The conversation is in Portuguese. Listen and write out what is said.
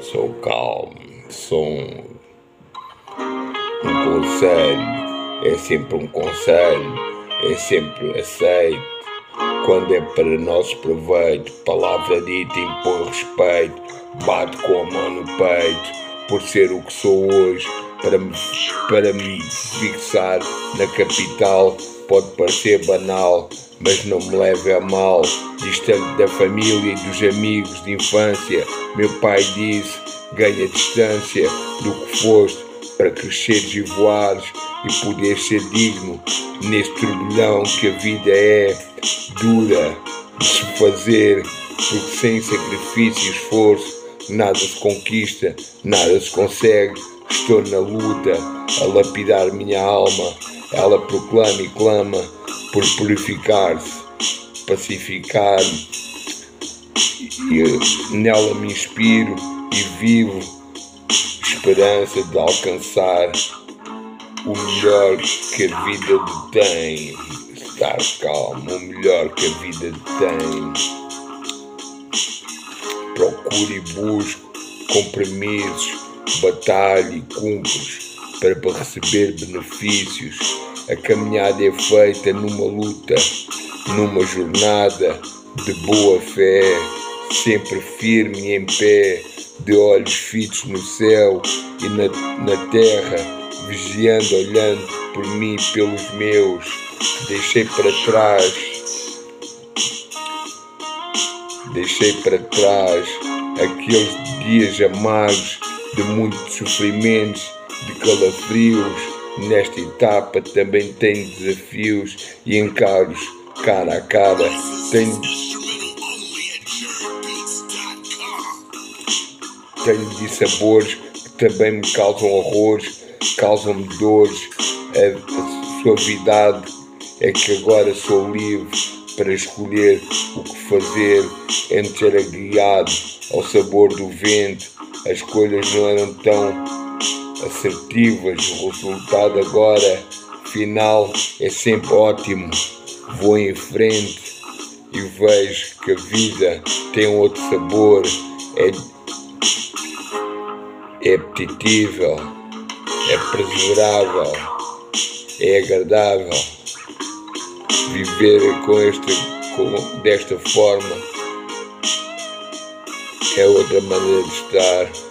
sou calmo, sou um, conselho, é sempre um conselho, é sempre aceito. Quando é para nosso proveito, palavra dita impõe respeito, bate com a mão no peito, por ser o que sou hoje, para me, para me fixar na capital, pode parecer banal, mas não me leve a mal. Distante da família e dos amigos de infância, meu pai disse: ganha distância do que foste para cresceres e voares e poderes ser digno neste turbilhão que a vida é dura de se fazer, porque sem sacrifício e esforço nada se conquista, nada se consegue. Estou na luta a lapidar minha alma, ela proclama e clama por purificar-se, pacificar-me, e nela me inspiro e vivo esperança de alcançar o melhor que a vida detém. Estar calmo, o melhor que a vida tem. Procuro e busco compromissos, batalho e cumpros para receber benefícios. A caminhada é feita numa luta, numa jornada de boa fé, sempre firme em pé, de olhos fitos no céu e na, na terra, vigiando, olhando por mim e pelos meus, deixei para trás, deixei para trás aqueles dias amargos de muitos sofrimentos, de calafrios. Nesta etapa também tenho desafios e encaros cara a cara. Tenho tenho dissabores que também me causam horrores, causam-me dores. A suavidade é que agora sou livre para escolher o que fazer, entre ser guiado ao sabor do vento. As escolhas não eram tão assertivas, o resultado agora final é sempre ótimo. Vou em frente e vejo que a vida tem um outro sabor. É é apetitível, é perseverável, é agradável. Viver com este, com, desta forma é outra maneira de estar.